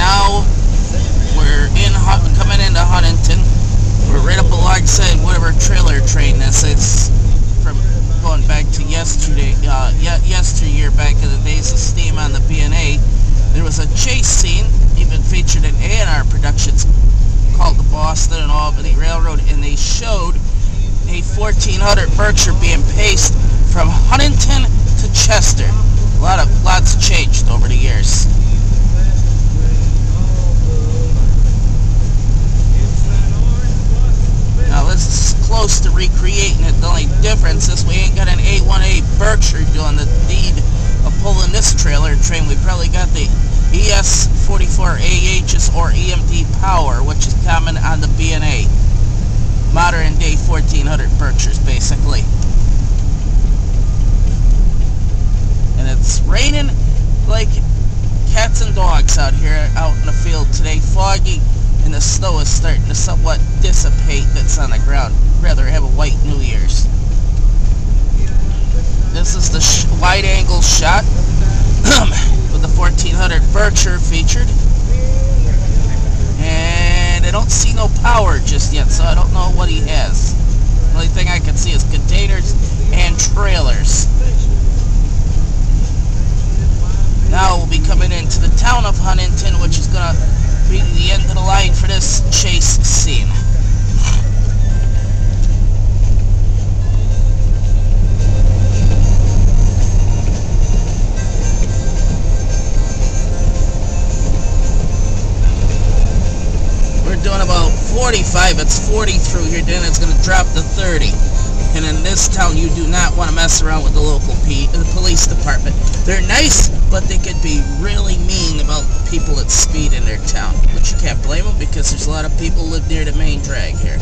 now we're in coming into Huntington. We're right up alongside whatever trailer train this is from going back to yesterday, uh, ye- yesteryear, back in the days of steam on the B&A. There was a chase scene, even featured in A&R Productions, called the Boston and Albany Railroad, and they showed a 1400 Berkshire being paced from Huntington to Chester. A lot of lots changed over the years. Now this is close to recreating it. The only difference is we ain't got an A1A Berkshire doing the deed of pulling this trailer train. We probably got the ES44AHs or EMD Power, which is common on the B&A. Modern day 1400 Berkshires, basically. And it's raining like cats and dogs out here out in the field today. Foggy and the snow is starting to somewhat dissipate that's on the ground. Rather have a white New Year's. This is the wide angle shot with the 1400 Berkshire featured. And I don't see no power just yet, so I don't know what he has. The only thing I can see is containers and trailers. Now we'll be coming into the town of Huntington, which is going to be line for this chase scene. We're doing about 45, it's 40 through here, then it's going to drop to 30. And in this town, you do not want to mess around with the local the uh, police department. They're nice, but they could be really mean about people that speed in their town. But you can't blame them because there's a lot of people live near the main drag here.